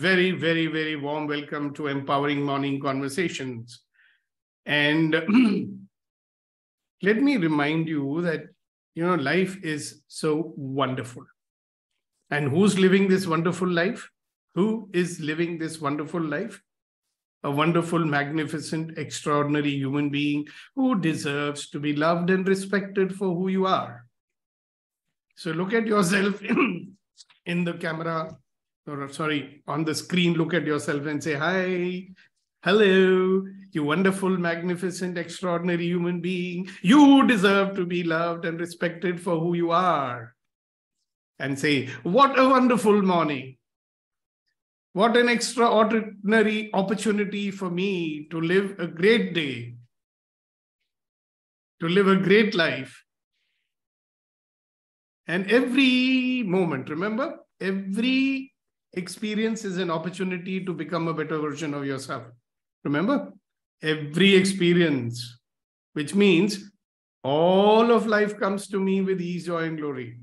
very, very, very warm welcome to Empowering Morning Conversations. And let me remind you that, you know, life is so wonderful. And who's living this wonderful life? Who is living this wonderful life? A wonderful, magnificent, extraordinary human being who deserves to be loved and respected for who you are. So look at yourself in, the camera, or sorry, on the screen, look at yourself and say, Hi, hello, you wonderful, magnificent, extraordinary human being. You deserve to be loved and respected for who you are. And say, What a wonderful morning. What an extraordinary opportunity for me to live a great day, to live a great life. And every moment, remember, every experience is an opportunity to become a better version of yourself. Remember, every experience, which means all of life comes to me with ease, joy, and glory.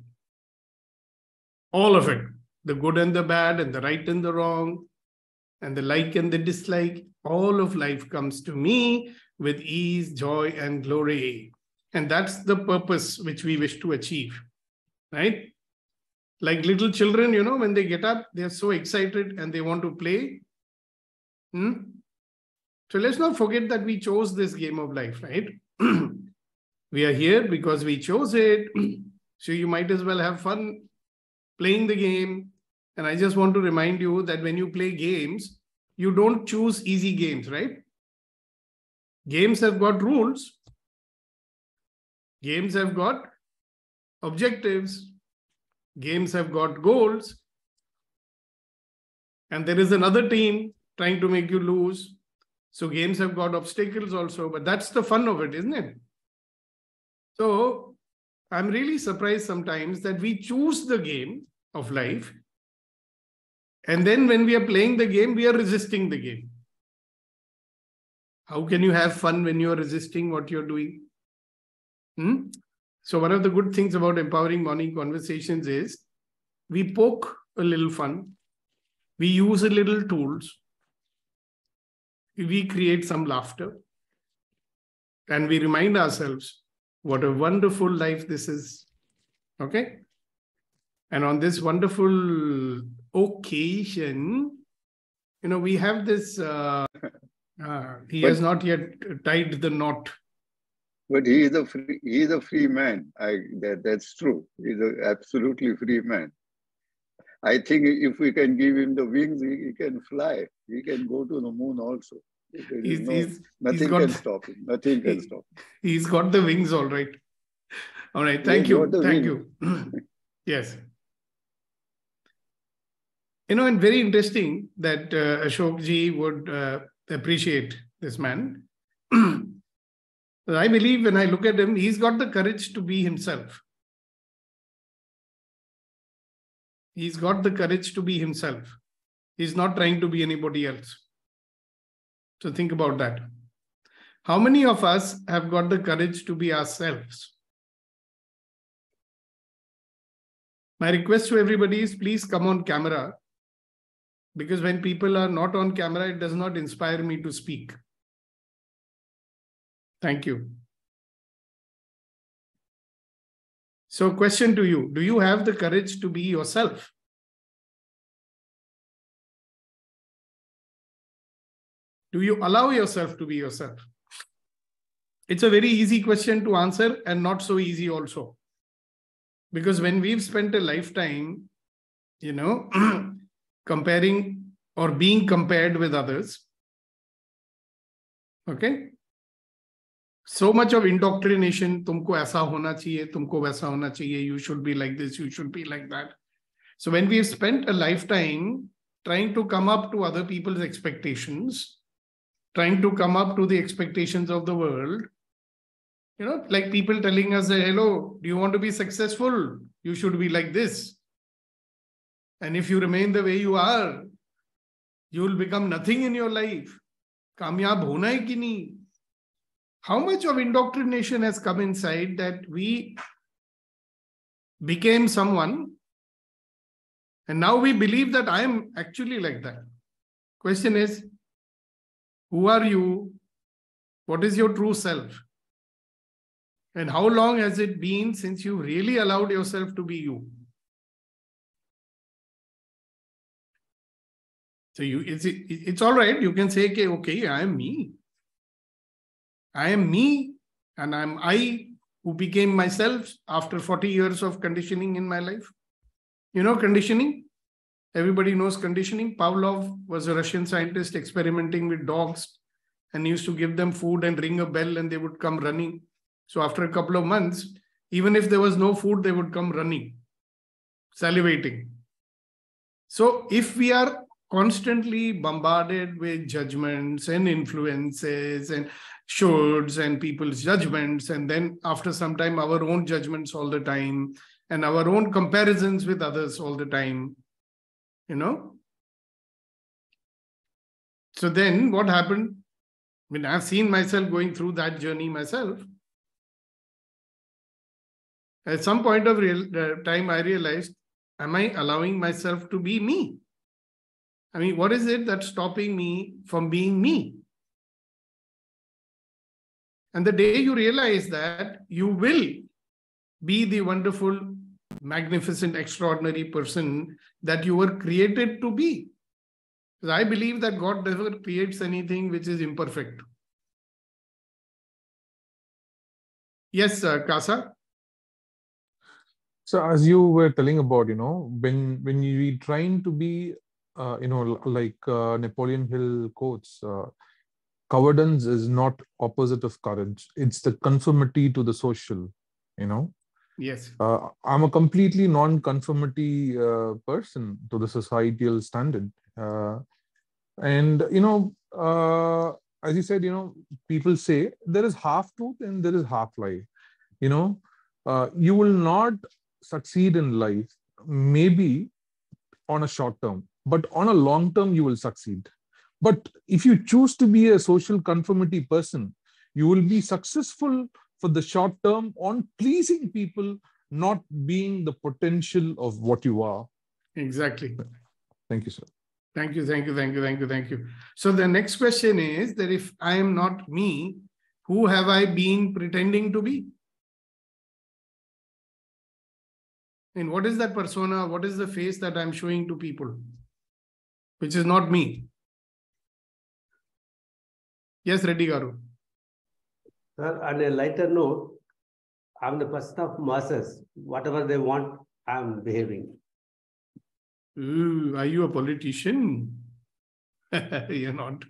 All of it the good and the bad, and the right and the wrong, and the like and the dislike. All of life comes to me with ease, joy, and glory. And that's the purpose which we wish to achieve, right? Like little children, you know, when they get up, they're so excited and they want to play. Hmm? So let's not forget that we chose this game of life, right? we are here because we chose it. so you might as well have fun playing the game, and I just want to remind you that when you play games, you don't choose easy games, right? Games have got rules. Games have got objectives. Games have got goals. And there is another team trying to make you lose. So games have got obstacles also, but that's the fun of it, isn't it? So I'm really surprised sometimes that we choose the game of life and then when we are playing the game, we are resisting the game. How can you have fun when you are resisting what you're doing? Hmm? So, one of the good things about empowering morning conversations is we poke a little fun, we use a little tools, we create some laughter, and we remind ourselves what a wonderful life this is. Okay? And on this wonderful occasion, you know, we have this, uh, uh, he but, has not yet tied the knot. But he is a free, he is a free man. I, that, that's true. He's an absolutely free man. I think if we can give him the wings, he, he can fly. He can go to the moon also. He's, no, he's, nothing he's got, can stop him. Nothing can stop him. He's got the wings all right. All right. Thank you. Thank wings. you. yes. You know, and very interesting that uh, Ashok ji would uh, appreciate this man. I believe when I look at him, he's got the courage to be himself. He's got the courage to be himself. He's not trying to be anybody else. So think about that. How many of us have got the courage to be ourselves? My request to everybody is please come on camera because when people are not on camera, it does not inspire me to speak. Thank you. So, question to you Do you have the courage to be yourself? Do you allow yourself to be yourself? It's a very easy question to answer and not so easy also. Because when we've spent a lifetime, you know, comparing or being compared with others. Okay? So much of indoctrination तुमको ऐसा होना चाहिए, तुमको वैसा होना चाहिए you should be like this you should be like that so when we spend a lifetime trying to come up to other people's expectation trying to come up to the expectation of the world you know like people telling us hello do you want to be successful you should be like this and if you remain the way you are you will become nothing in your life कामयाब होना है कि नहीं? How much of indoctrination has come inside that we became someone And now we believe that I am actually like that. Question is, who are you? What is your true self? And how long has it been since you really allowed yourself to be you? So you it's it's all right. You can say, okay, okay, I am me. I am me, and I'm I who became myself after 40 years of conditioning in my life. You know, conditioning? Everybody knows conditioning. Pavlov was a Russian scientist experimenting with dogs and used to give them food and ring a bell and they would come running. So after a couple of months, even if there was no food, they would come running, salivating. So if we are constantly bombarded with judgments and influences and shoulds and people's judgments and then after some time our own judgments all the time and our own comparisons with others all the time you know? So then what happened? I mean i've seen myself going through that journey myself. At some point of real uh, time i realized am i allowing myself to be me? I mean, what is it that's stopping me from being me? And the day you realize that, you will be the wonderful, magnificent, extraordinary person that you were created to be. Because I believe that God never creates anything which is imperfect. Yes, uh, Kasa. So as you were telling about, you know, when when you trying to be uh, you know, like uh, Napoleon Hill quotes, uh, cowardice is not opposite of courage. It's the conformity to the social, you know. Yes. Uh, I'm a completely non-conformity uh, person to the societal standard. Uh, and, you know, as you said, you know, people say there is half truth and there is half lie. You know, you will not succeed in life maybe on a short term but on a long term you will succeed but if you choose to be a social conformity person you will be successful for the short term on pleasing people not being the potential of what you are. Exactly. Thank you sir. Thank you thank you thank you thank you thank you. So the next question is that if i am not me who have i been pretending to be? And what is that persona? What is the face that i'm showing to people which is not me. Yes, Reddy Garu. Sir, on a lighter note, I'm the person of masses. Whatever they want, I'm behaving. Ooh, are you a politician? You're not.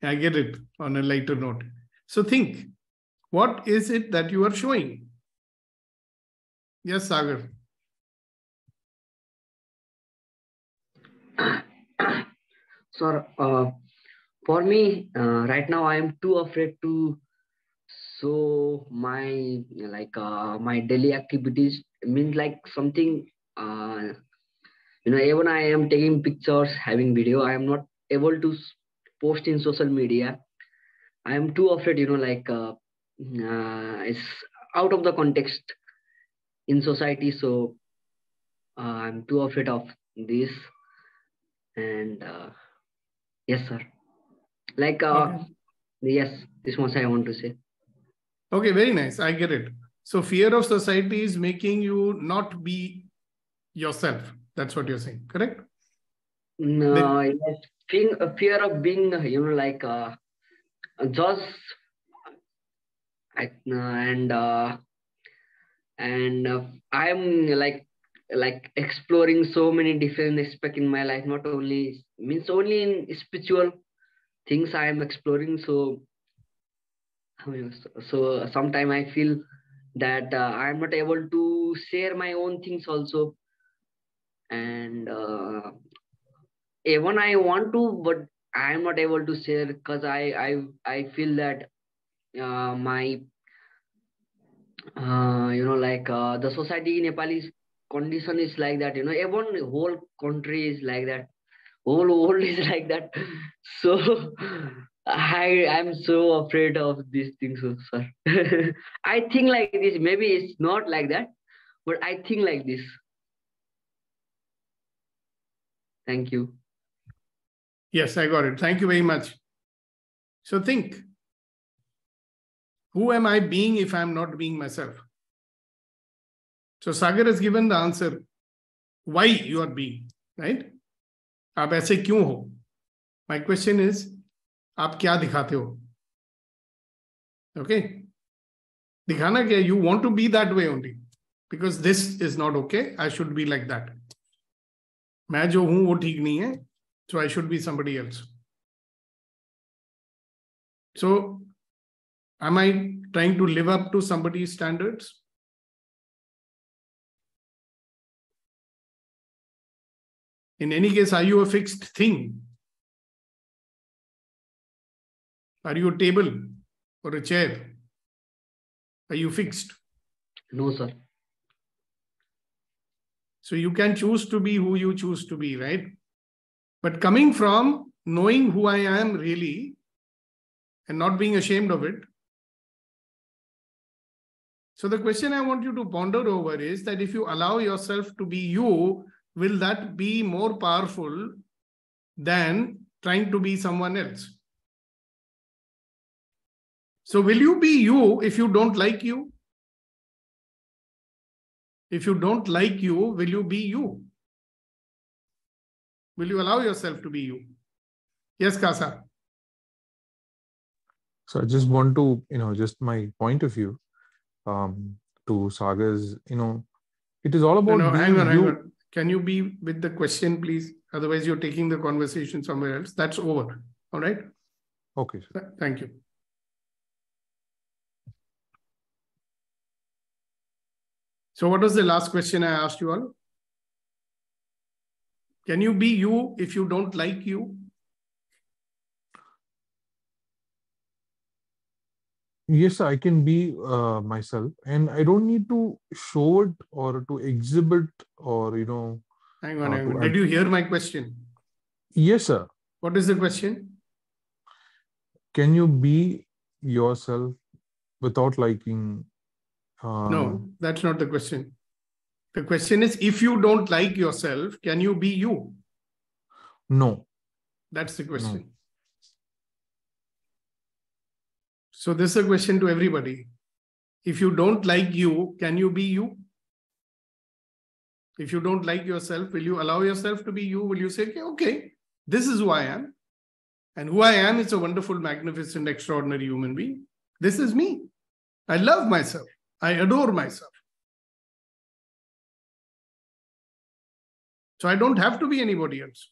I get it on a lighter note. So think, what is it that you are showing? Yes, Sagar. So uh, for me, uh, right now I am too afraid to show my like uh, my daily activities. It means like something uh, you know. Even I am taking pictures, having video. I am not able to post in social media. I am too afraid. You know, like uh, uh, it's out of the context in society. So uh, I'm too afraid of this and uh, yes sir like uh, okay. yes this much i want to say. Okay very nice. I get it. So fear of society is making you not be yourself. That's what you're saying correct? No then, yes fear, fear of being you know like uh, just and uh, and uh, i'm like like exploring so many different aspects in my life not only means only in spiritual things i am exploring so so sometimes i feel that uh, i am not able to share my own things also. And uh, even i want to but i am not able to share because i i i feel that uh, my uh, you know like uh, the society in nepal is condition is like that you know even whole country is like that whole world is like that so i i'm so afraid of these things sir i think like this maybe it's not like that but i think like this Thank you. Yes, I got it. Thank you very much. So think who am I being if I'm not being myself? So Sagar has given the answer why you are being, right? आप ऐसे क्यों हो? My question is आप क्या दिखाते हो? Okay okay? दिखाना क्या? You want to be that way only because this is not okay I should be like that मैं जो हूँ, वो ठीक नहीं है so I should be somebody else so I my trying to live up to somebody standards In any case, are you a fixed thing? Are you a table or a chair? Are you fixed? No, sir. So you can choose to be who you choose to be, right? But coming from knowing who I am really and not being ashamed of it. So, the question I want you to ponder over is that if you allow yourself to be you, will that be more powerful than trying to be someone else? So, will you be you if you don't like you? If you don't like you, will you be you? Will you allow yourself to be you? Yes, Kasa. So I just want to, you know, just my point of view um, to Sagar's, you know, it is all about. No, no, hang on, hang on. Can you be with the question, please? Otherwise, you're taking the conversation somewhere else. That's over. All right. Okay. Sir. Thank you. So, what was the last question I asked you all? Can you be you if you don't like you? Yes, I can be uh, myself, and I don't need to show it or to exhibit or you know. Hang on, uh, hang on. Did you hear my question? Yes, sir. What is the question? Can you be yourself without liking? Um, no, that's not the question. The question is if you don't like yourself, can you be you? No. That's the question. No. So, this is a question to everybody. If you don't like you, can you be you? If you don't like yourself, will you allow yourself to be you? Will you say, okay, okay this is who I am? And who I am is a wonderful, magnificent, extraordinary human being. This is me. I love myself. I adore myself. So I don't have to be anybody else.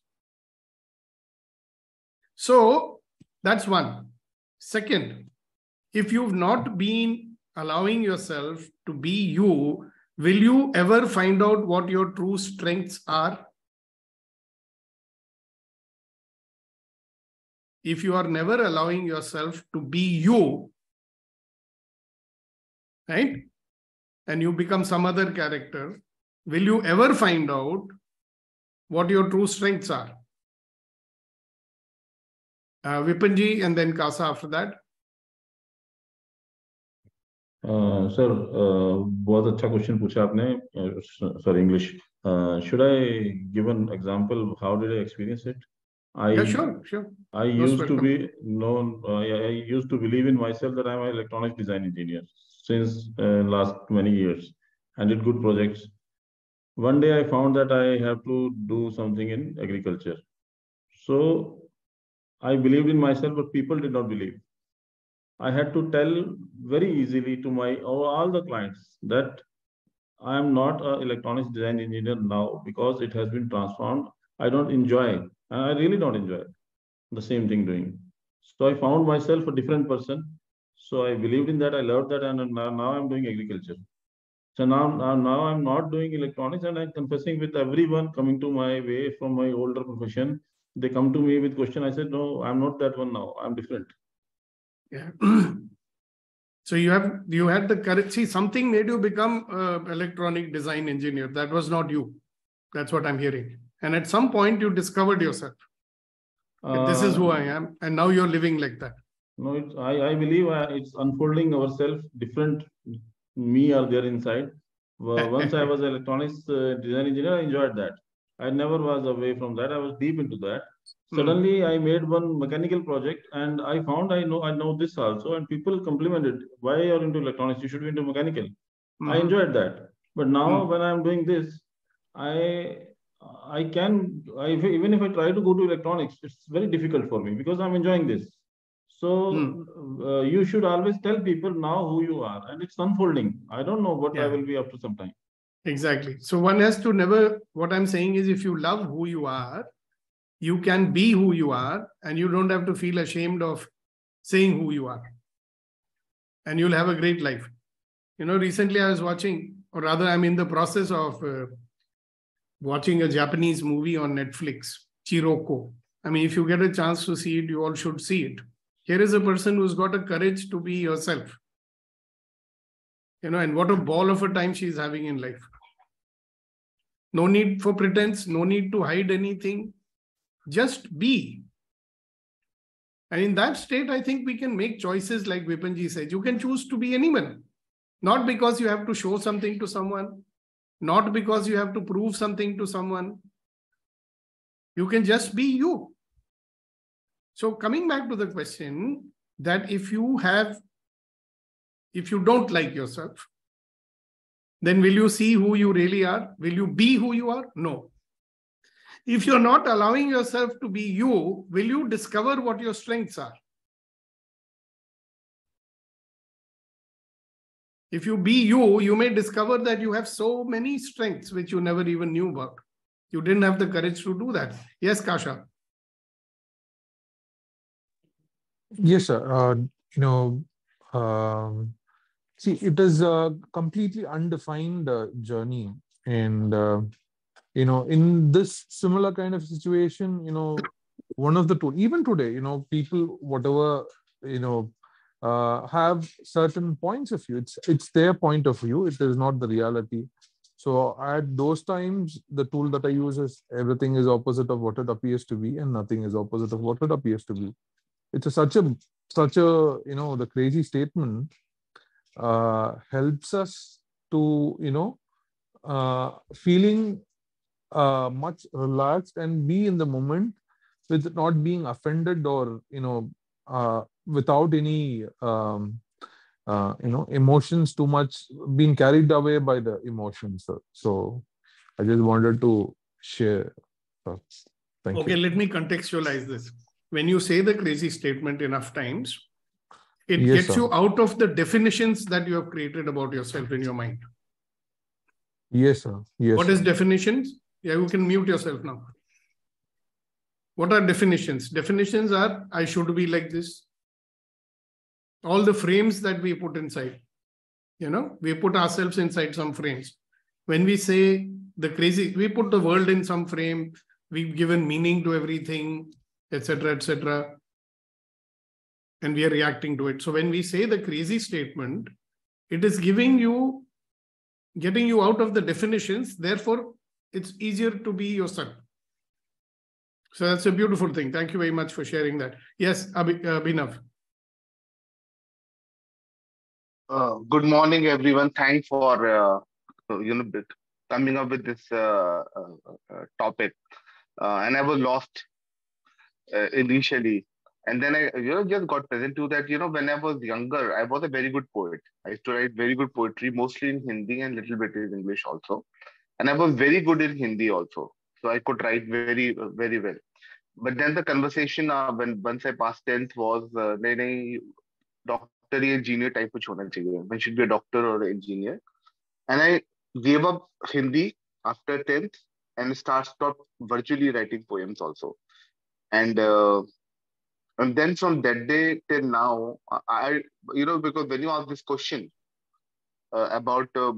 So that's one. Second, if you've not been allowing yourself to be you, will you ever find out what your true strengths are? If you are never allowing yourself to be you, right? And you become some other character, will you ever find out what your true strengths are. Uh, Vipinji and then Kasa after that. Sir uh, uh, बहुत अच्छा question पूछा आपने sir English should I give an example of how did I experience it? I yeah, sure, sure. I used to be known. Uh, I used to believe in myself that I'm an electronic design engineer since uh, last many years, and did good projects one day I found that I have to do something in agriculture. So I believed in myself, but people did not believe. I had to tell very easily to my all the clients that I am not an electronics design engineer now because it has been transformed. I don't enjoy, and I really don't enjoy the same thing doing. So I found myself a different person. So I believed in that. I loved that, and now I'm doing agriculture. So now, now, now I'm not doing electronics and I'm confessing with everyone coming to my way from my older profession. They come to me with question. I said, no, I'm not that one now. I'm different. Yeah. so you have you had the courage. See, something made you become uh, electronic design engineer. That was not you. That's what I'm hearing. And at some point, you discovered yourself. Uh, this is who I am, and now you're living like that. No, it's, I I believe uh, it's unfolding ourselves different me are there inside. Once I was electronics uh, design engineer, I enjoyed that. I never was away from that. I was deep into that. Hmm. Suddenly, I made one mechanical project, and I found I know I know this also, and people complimented. Why you're into electronics? You should be into mechanical. I Mhm. enjoyed that. But now, Hmm. when I'm doing this, I I can I, even if I try to go to electronics, it's very difficult for me because I'm enjoying this. So Hmm. uh, you should always tell people now who you are, and it's unfolding. I don't know what I will be after some time. Exactly. So one has to never, what I'm saying is if you love who you are, you can be who you are, and you don't have to feel ashamed of saying who you are. And you'll have a great life. You know, recently I was watching, or rather, I'm in the process of uh, watching a Japanese movie on Netflix, Chiroko. I mean, if you get a chance to see it, you all should see it. Here is a person who's got a courage to be yourself. You know, and what a ball of a time she's having in life. No need for pretense, no need to hide anything. Just be. And in that state, I think we can make choices like Vipinji said. You can choose to be anyone, not because you have to show something to someone, not because you have to prove something to someone. You can just be you. So, coming back to the question that if you have, if you don't like yourself, then will you see who you really are? Will you be who you are? No. If you're not allowing yourself to be you, will you discover what your strengths are? If you be you, you may discover that you have so many strengths which you never even knew about. You didn't have the courage to do that. Yes, Kasha. Yes, sir. Uh, you know, um, see, it is a completely undefined uh, journey, and uh, you know, in this similar kind of situation, you know, one of the two, even today, you know, people, whatever, you know, uh, have certain points of view. It's it's their point of view. It is not the reality. So at those times, the tool that I use is everything is opposite of what it appears to be, and nothing is opposite of what it appears to be it's a, such a such a you know the crazy statement uh, helps us to you know uh, feeling uh, much relaxed and be in the moment with not being offended or you know uh, without any um, uh, you know emotions too much being carried away by the emotions so, so i just wanted to share thoughts. thank Okay, you let me contextualize this. When you say the crazy statement enough times, it Yes, gets sir. you out of the definitions that you have created about yourself in your mind. yes sir yes What is definitions? Yeah, you can mute yourself now. What are definitions? Definitions are I should be like this. All the frames that we put inside, you know, we put ourselves inside some frames. When we say the crazy, we put the world in some frame, we've given meaning to everything, etc., etc. And we are reacting to it. So when we say the crazy statement, it is giving you, getting you out of the definitions. Therefore, it's easier to be yourself. So that's a beautiful thing. Thank you very much for sharing that. Yes, Abhi- uh, Abhinav. Uh, good morning, everyone. Thanks for uh, you know coming up with this uh, uh, uh, topic. And I was lost initially, and then I you know just got present to that. You know, when I was younger, I was a very good poet. I used to write very good poetry, mostly in Hindi and little bit in English also and I was very good in Hindi also. So I could write very, very well. But then the conversation uh, when once I passed 10th was, uh, doctor engineer type which one chahiye. Should be a doctor or engineer. And I gave up Hindi after 10th and start stopped virtually writing poems also. And uh, and then from that day till now, I you know because when you ask this question, uh, about uh,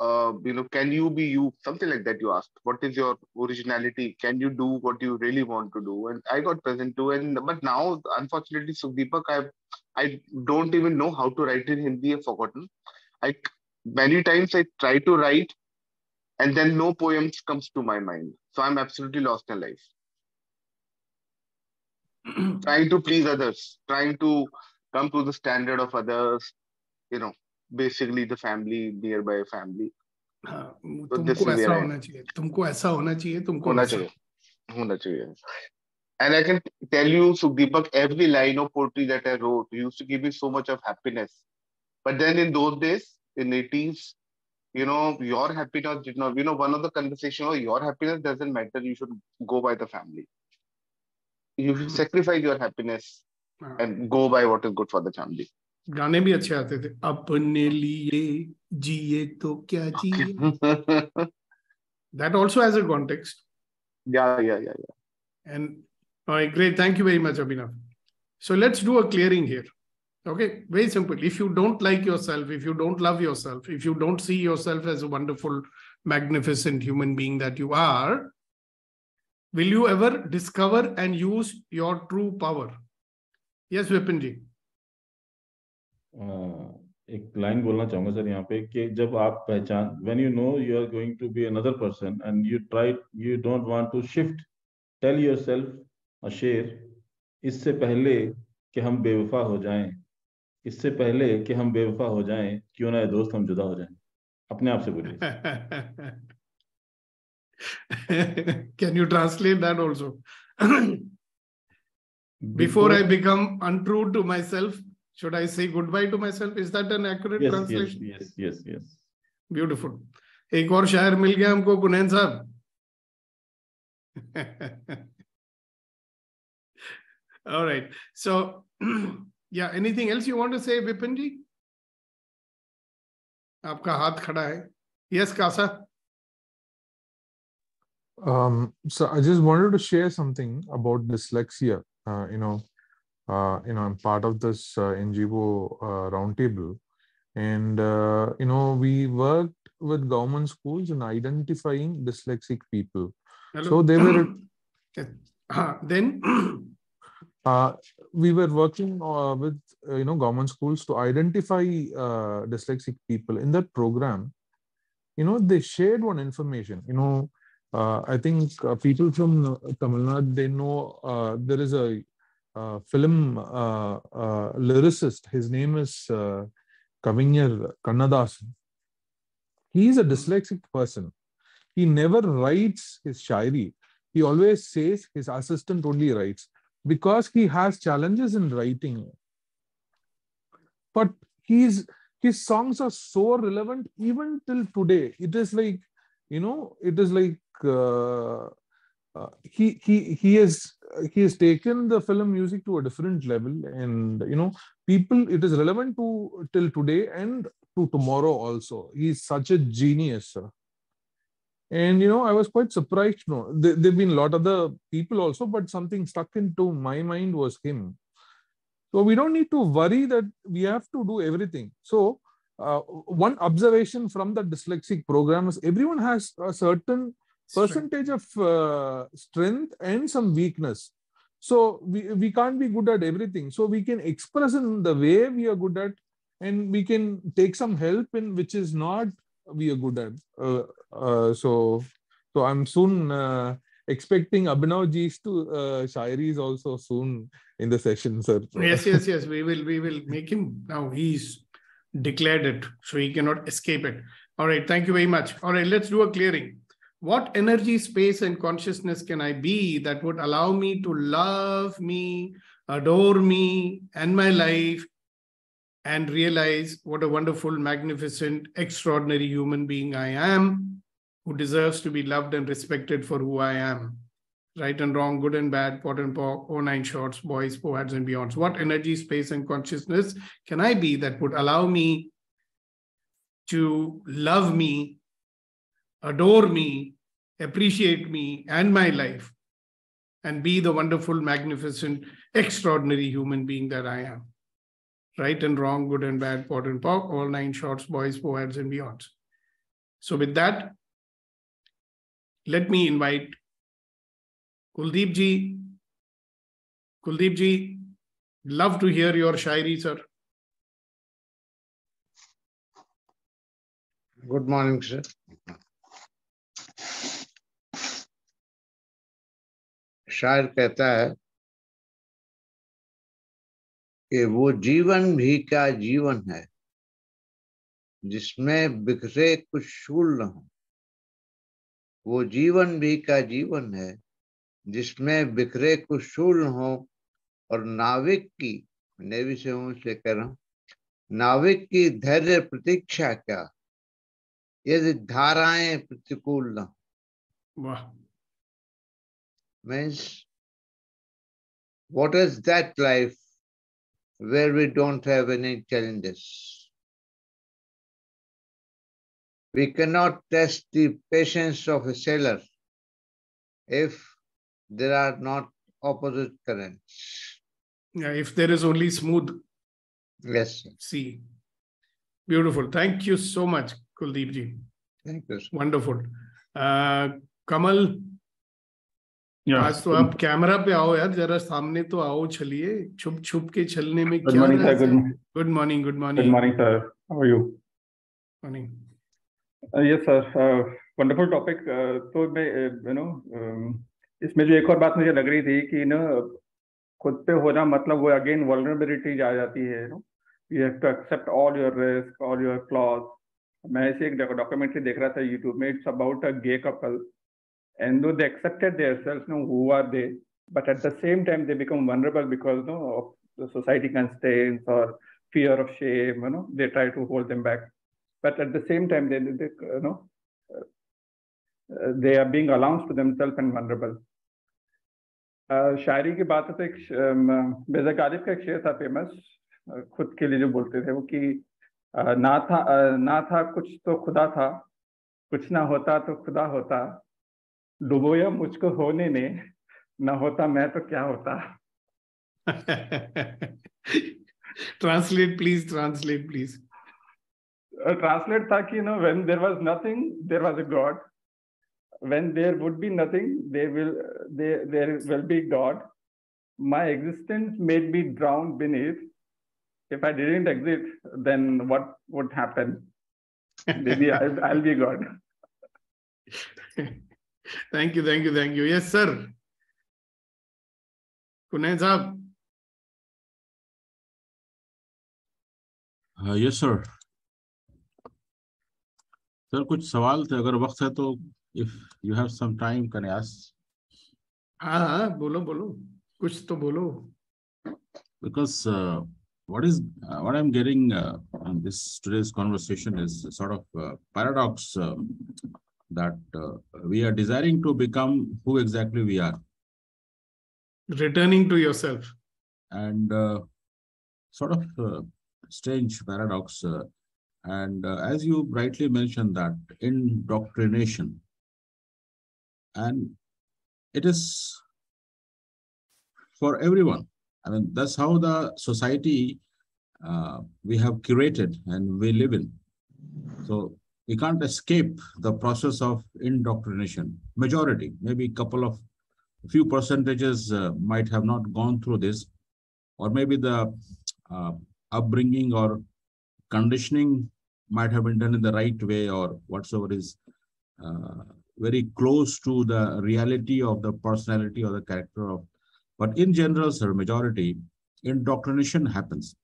uh, you know can you be you something like that you asked. What is your originality? Can you do what you really want to do? And i got present to and but now unfortunately Sukhdeepak i i don't even know how to write in hindi i've forgotten. I many times i try to write and then no poems comes to my mind. So i'm absolutely lost in life. Trying to please others trying to come to the standard of others you know basically the family nearby family हाँ, So this तुमको ऐसा होना चाहिए तुमको ऐसा होना चाहिए तुमको होना चाहिए होना चाहिए and i can tell you Sukdeepak, every line of poetry that i wrote used to give me so much of happiness but then in those days in 80s you know your happiness did not you know one of the conversation oh your happiness doesn't matter you should go by the family you should sacrifice your happiness हाँ, and go by what is good for the family गाने भी अच्छे आते थे। अपने लिए जिए तो क्या जिए? That also has a context या या या and all great thank you very much Abhinav so let's do a clearing here okay very simple if you don't like yourself if you don't love yourself if you don't see yourself as a wonderful magnificent human being that you are will you ever discover and use your true power yes Vipin ji एक line बोलना चाहूँगा sir यहाँ पे कि जब आप पहचान when you know you are going to be another person and you try you don't want to shift tell yourself a शेर इससे पहले कि हम बेवफा हो जाएँ इससे पहले कि हम बेवफा हो जाएँ क्यों ना ये दोस्त हम जुदा हो जाएँ अपने आप से बोलिए Can you translate that also? Before I become untrue to myself, should I say goodbye to myself? Is that an accurate yes yes translation? yes yes yes beautiful एक और शायर मिल गया हमको कुनैन साहब all right so yeah anything else you want to say vipin ji आपका हाथ खड़ा है yes Kasa Um, so I just wanted to share something about dyslexia. Uh, you know, uh, you know, I'm part of this uh, NGO uh, roundtable, and uh, you know, we worked with government schools in identifying dyslexic people. Hello. So they were then? Uh, we were working uh, with uh, you know government schools to identify uh, dyslexic people in that program. You know they shared one information. You know uh, i think uh, people from uh, tamil nadu they know uh, there is a uh, film uh, uh, lyricist his name is uh, Kavignar kannadasan. He is a dyslexic person. He never writes his shairi. He always says his assistant only writes because he has challenges in writing. But he's his songs are so relevant even till today. It is like you know it is like uh, he he he has he has taken the film music to a different level and you know people it is relevant to till today and to tomorrow also he's such a genius sir. And you know, I was quite surprised. No, there have been a lot of other people also, but something stuck into my mind was him. So we don't need to worry that we have to do everything. So uh, one observation from the dyslexic program is everyone has a certain percentage of uh, strength and some weakness. So we, we can't be good at everything. So we can express in the way we are good at, and we can take some help in which is not we are good at. Uh, uh, so, so I'm soon uh, expecting Abhinav Ji's to uh, Shairis also soon in the session, sir. yes yes yes we will we will make him now he's declared it so he cannot escape it all right thank you very much all right let's do a clearing what energy space and consciousness can i be that would allow me to love me adore me and my life and realize what a wonderful magnificent extraordinary human being i am who deserves to be loved and respected for who i am right and wrong, good and bad, POD and POC, O nine shorts, boys, POVADs, and beyonds. What energy, space, and consciousness can I be that would allow me to love me, adore me, appreciate me and my life, and be the wonderful, magnificent, extraordinary human being that I am. Right and wrong, good and bad, POD and POC, all nine shorts, boys, POVADs, and beyonds. So, with that, let me invite Kuldeep ji. Kuldeep ji, love to hear your shairi, sir. Good morning, sir. शायर कहता है कि वो जीवन भी क्या जीवन है जिसमें बिखरे कुछ शूल न हो। वो जीवन भी का जीवन है जिसमें बिखरे कुछ शूल हो और नाविक की नेवी से हूँ इसलिए कह रहा हूँ, नाविक की धैर्य प्रतीक्षा क्या? यदि धाराएँ प्रतिकूल न वाह। Means what is that life where we don't have any challenges? We cannot test the patience of a sailor if there are not opposite currents. Yeah if there is only smooth yes sea. Beautiful. Thank you so much kuldeep ji. Thank you sir. wonderful. Uh, kamal Yeah. आज तो आप camera पे आओ यार जरा सामने तो आओ चलिए छुप छुप के चलने में Good क्या morning, sir. Good, good morning good good morning morning, sir. How are you? Morning Uh, yes, sir. Uh, wonderful topic. Uh, तो मैं यू नो इसमें जो एक और बात मुझे लग रही थी कि ना खुद पे होना मतलब वो अगेन वल्नरेबिलिटी आ जाती है no you have to accept all your risk all your flaws मैं ऐसे एक डॉक्यूमेंट्री देख रहा था यूट्यूब में it's about a gay couple and though they accepted themselves, you know, who are they? But at the same time, they become vulnerable because you know, of the society constraints or fear of shame. You know, they try to hold them back. But at the same time, they, they you know, uh, they are being announced to themselves and vulnerable. Uh, शायरी की बात है तो एक बेजा गालिब का एक शेर था फ़ेमस खुद के लिए जो बोलते थे वो कि uh, ना था uh, ना था कुछ तो खुदा था कुछ ना होता तो खुदा होता डुबोया मुझको होने ने न होता मैं तो क्या होता? Translate please translate please. Translate था कि no when there was nothing there was a God when there would be nothing there will there will be God my existence made be drown beneath. If i didn't exist then what would happen? Maybe I'll, I'll be god. thank you thank you thank you yes sir Kunain साहब Uh, yes, sir. Sir कुछ सवाल थे अगर वक्त है तो if you have some time can ask हाँ हाँ बोलो बोलो कुछ तो बोलो because uh, what is uh, what I'm getting uh, in this today's conversation is sort of uh, paradox uh, that uh, we are desiring to become who exactly we are, returning to yourself and uh, sort of uh, strange paradox. Uh, and uh, as you rightly mentioned, that indoctrination, and it is for everyone. I mean, that's how the society uh, we have curated and we live in. So we can't escape the process of indoctrination. Majority, maybe a couple of few percentages uh, might have not gone through this, or maybe the uh, upbringing or conditioning might have been done in the right way, or whatsoever is uh, very close to the reality of the personality or the character of but in general, sir, majority, indoctrination happens.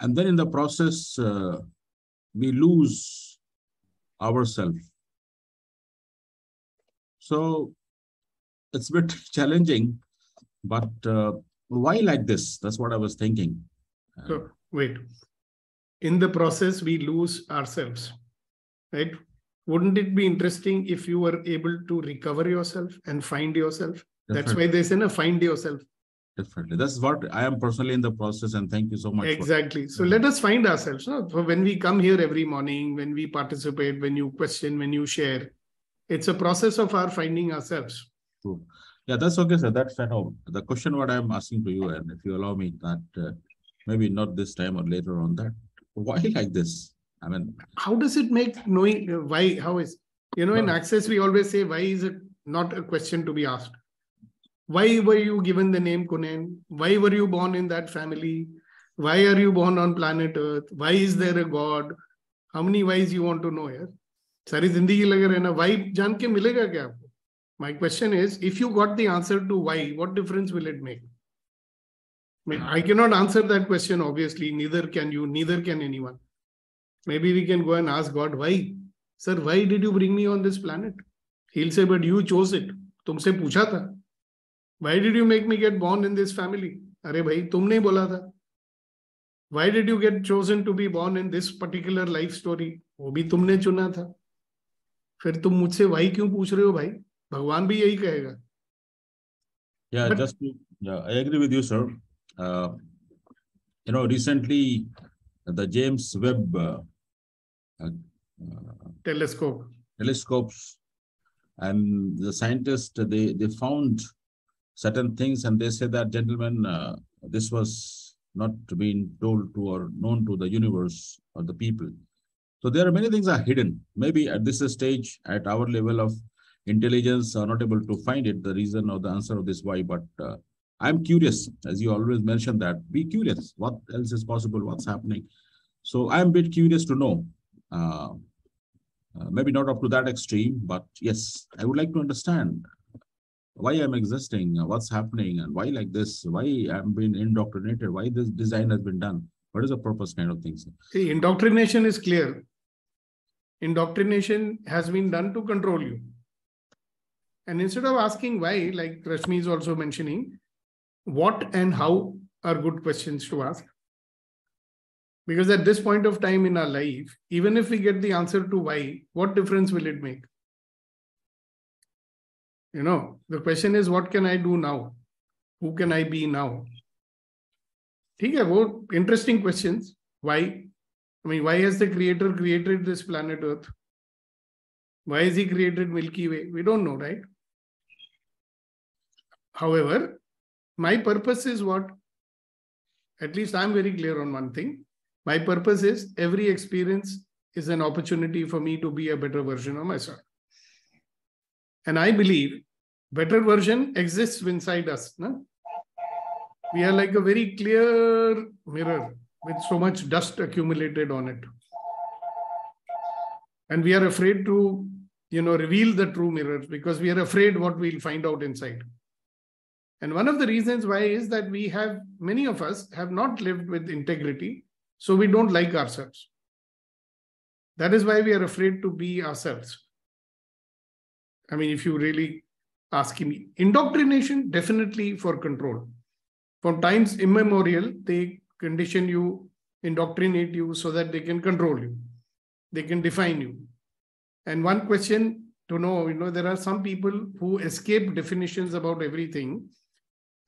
And then in the process, uh, we lose ourselves. So it's a bit challenging, but uh, why like this? That's what I was thinking. So wait in the process we lose ourselves right wouldn't it be interesting if you were able to recover yourself and find yourself that's Definitely. why they say no find yourself Definitely. That's what I am personally in the process, and thank you so much. for- exactly so Mhm. let us find ourselves no? so when we come here every morning when we participate when you question when you share it's a process of our finding ourselves True. Yeah, that's okay, sir. That's know. The question what I'm asking to you, and if you allow me that uh, maybe not this time or later on that, why like this? I mean, how does it make knowing uh, why how is you know in access we always say why is it not a question to be asked why were you given the name kunen why were you born in that family why are you born on planet earth why is there a god how many whys you want to know यार सारी जिंदगी लगे रहना why जान के मिलेगा क्या आपको my question is if you got the answer to why what difference will it make I mean, I cannot answer that question obviously neither can you neither can anyone Maybe we can go and ask God, why? Sir, why did you bring me on this planet? He'll say, but you chose it. तुमसे पूछा था. Why did you make me get born in this family? अरे भाई तुमने ही बोला था. Why did you get chosen to be born in this particular life story? वो भी तुमने चुना था. फिर तुम मुझसे वाई क्यों पूछ रहे हो भाई? भगवान भी यही कहेगा. Yeah, But- just yeah, I agree with you, sir. Uh, you know, recently the James Webb uh, uh, uh, Telescope. telescopes and the scientists they they found certain things and they said that gentlemen uh, this was not being told to or known to the universe or the people. So there are many things are hidden. Maybe at this stage at our level of intelligence are not able to find it the reason or the answer of this why but uh, i'm curious. As you always mention that be curious what else is possible what's happening. So i'm a bit curious to know uh, uh, maybe not up to that extreme, but yes, I would like to understand why I'm existing, what's happening, and why like this, why I'm being indoctrinated, why this design has been done, what is the purpose kind of things. See, indoctrination is clear. Indoctrination has been done to control you. And instead of asking why, like Rashmi is also mentioning, what and how are good questions to ask. Because at this point of time in our life, even if we get the answer to why, what difference will it make? You know, the question is, what can I do now? Who can I be now? ठीक है वो interesting questions. Why? I mean, why has the creator created this planet Earth? Why has he created Milky Way? We don't know, right? However, my purpose is what? At least I'm very clear on one thing. My purpose is every experience is an opportunity for me to be a better version of myself. and I believe better version exists inside us. No? We are like a very clear mirror with so much dust accumulated on it. And we are afraid to, you know, reveal the true mirror because we are afraid what we'll find out inside. And one of the reasons why is that we have, many of us have not lived with integrity, so we don't like ourselves. That is why we are afraid to be ourselves. I mean, if you really ask me, indoctrination definitely for control. From times immemorial, they condition you, indoctrinate you so that they can control you, they can define you. And one question to know, you know, there are some people who escape definitions about everything,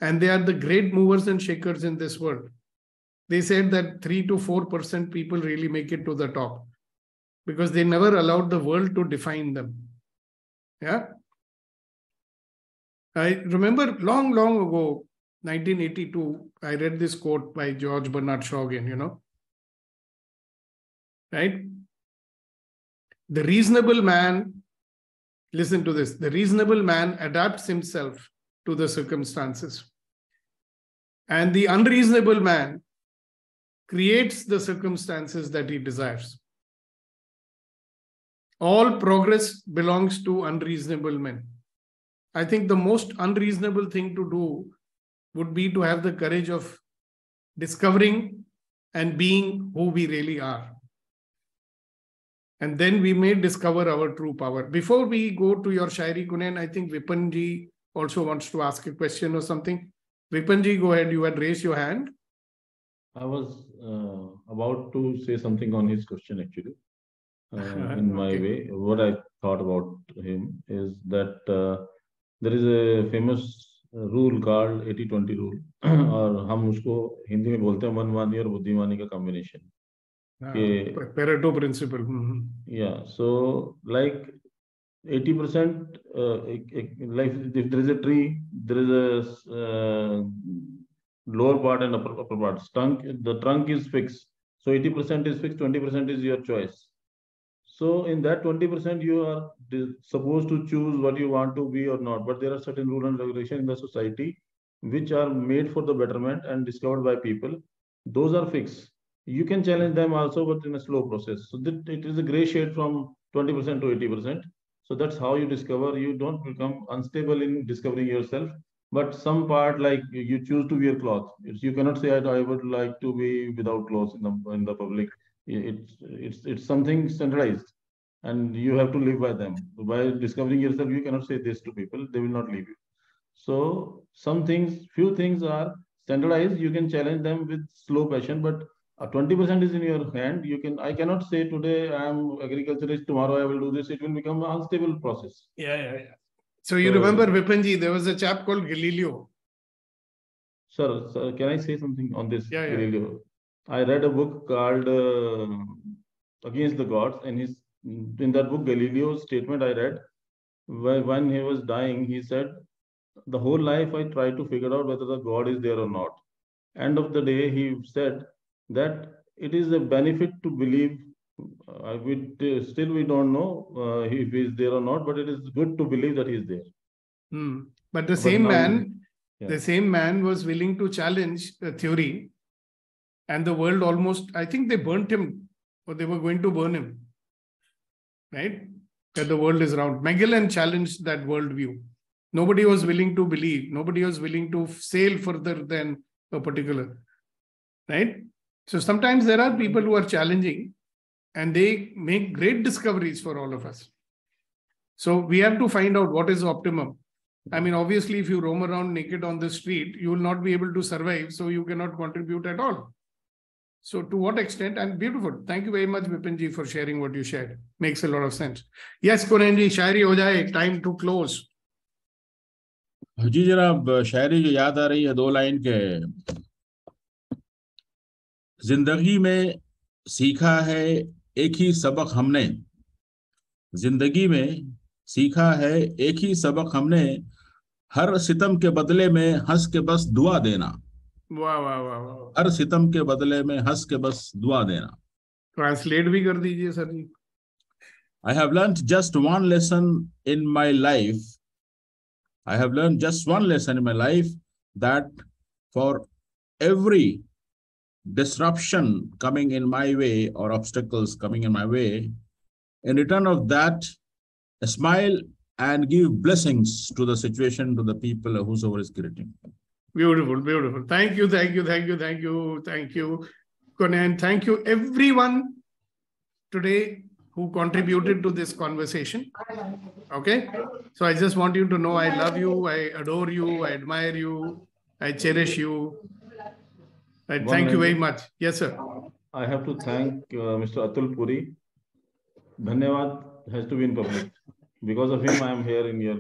and they are the great movers and shakers in this world. They said that three to four percent people really make it to the top because they never allowed the world to define them. Yeah. I remember long, long ago, 1982, I read this quote by George Bernard Shaw again, you know. Right? The reasonable man, listen to this, the reasonable man adapts himself to the circumstances. And the unreasonable man creates the circumstances that he desires. All progress belongs to unreasonable men. I think the most unreasonable thing to do would be to have the courage of discovering and being who we really are. And then we may discover our true power. Before we go to your Shairi Kunen, I think Vipinji also wants to ask a question or something. Vipinji, go ahead. You had raised your hand. I was uh, about to say something on his question actually. Uh, in my Okay. way, what I thought about him is that uh, there is a famous uh, rule called 80-20 rule और हम उसको हिंदी में बोलते हैं मनमानी और बुद्धिमानी का combination. Uh, Okay. Pareto principle. Mhm. Yeah, so like 80% uh, ek- ek- like if there is a tree, there is a s- uh, lower part and upper, upper part. Trunk, the trunk is fixed. So 80% is fixed, 20% is your choice. so in that 20%, you are supposed to choose what you want to be or not. But there are certain rules and regulations in the society which are made for the betterment and discovered by people. Those are fixed. You can challenge them also, but in a slow process. So that it is a gray shade from 20% to 80%. So that's how you discover. You don't become unstable in discovering yourself. But some part like you choose to wear cloth. You cannot say I, I would like to be without clothes in the in the public. It's it's it's something centralized and you have to live by them. By discovering yourself, you cannot say this to people; they will not leave you. So some things, few things are standardized. You can challenge them with slow passion, but 20% is in your hand. You can, I cannot say today I am agriculturist, tomorrow I will do this. It will become an unstable process. Yeah, yeah, yeah. So you so, remember Vipinji, there was a chap called Galileo. Sir, sir, can I say something on this yeah, Galileo? I read a book called uh, Against the Gods, and his in that book, Galileo's statement I read, when he was dying, he said, the whole life I tried to figure out whether the God is there or not. End of the day, he said that it is a benefit to believe. Uh, we, still, we don't know uh, if he is there or not, but it is good to believe that he is there. Hmm. But the but same man, yeah. the same man was willing to challenge the theory, and the world almost, I think they burnt him, or they were going to burn him. Right? That the world is round. Magellan challenged that worldview Nobody was willing to believe. Nobody was willing to sail further than a particular. Right? So sometimes there are people who are challenging and they make great discoveries for all of us. So we have to find out what is optimum. I mean, obviously, if you roam around naked on the street, you will not be able to survive. So you cannot contribute at all. So to what extent? And beautiful. Thank you very much, Vipinji, for sharing what you shared. Makes a lot of sense. Yes, Kunenji, shairi ho jaye. Time to close. जी जनाब शायरी जो याद आ रही है दो line के ज़िंदगी में सीखा है एक ही सबक हमने ज़िंदगी में सीखा है एक ही सबक हमने हर सितम के बदले में हंस के बस दुआ देना वाह वाह वाह वाह हर सितम के बदले में हंस के बस दुआ देना ट्रांसलेट भी कर दीजिए sir ji I have learn just one lesson in my life I have learned just one lesson in my life that for every disruption coming in my way or obstacles coming in my way, in return of that, smile and give blessings to the situation, to the people whosoever is greeting. Beautiful, beautiful. Thank you, thank you, thank you, thank you, thank you, Conan. Thank you, everyone today who contributed to this conversation. Okay. So I just want you to know I love you, I adore you, I admire you, I cherish you. I thank you very much. Yes, sir. I have to thank uh, Mr. Atul Puri. Dhanyavad has to be in public. Because of him, I am here in your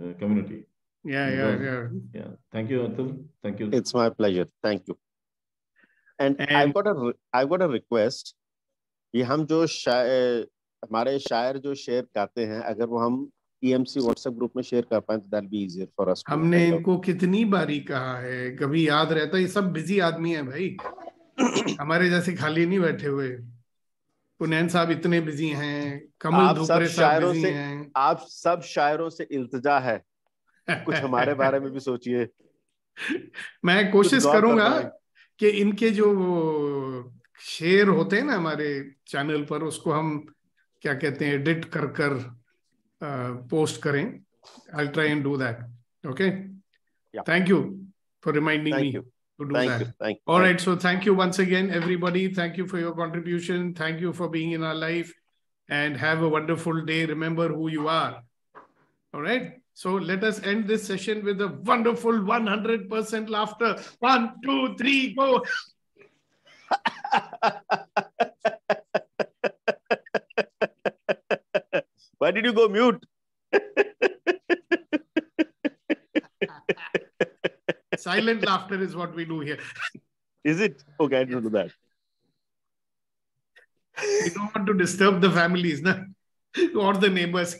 uh, community. Yeah, yeah, yeah. Yeah. Thank you, Atul. Thank you. It's my pleasure. Thank you. And, and I've got a I've got a request. ये हम जो शायर हमारे शायर जो share करते हैं अगर वो हम ईएमसी व्हाट्सएप ग्रुप में शेयर कर पाए तो that be easier for us हमने इनको कितनी बारी कहा है कभी याद रहता ये सब बिज़ी आदमी है भाई हमारे जैसे खाली नहीं बैठे हुए पुनैन साहब इतने बिज़ी हैं कमल धोकरे साहब बिज़ी हैं आप सब शायरों से इल्तजा है कुछ हमारे बारे में भी सोचिए। मैं कोशिश करूँगा कि इनके जो शेयर होते हैं ना हमारे चैनल पर उसको हम क्या कहते हैं एडिट कर कर पोस्ट करें। I try and do that okay thank you for reminding me to do that all right so thank you once again everybody thank you for your contribution thank you for being in our life and have a wonderful day remember who you are all right So let us end this session with a wonderful 100% laughter. One, two, three, go. Why did you go mute? Silent laughter is what we do here. Is it? Okay, I don't do that. We don't want to disturb the families no? or the neighbors.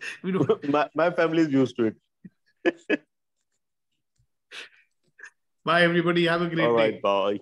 We don't. My, my family is used to it. Bye, everybody. Have a great All day. right, bye.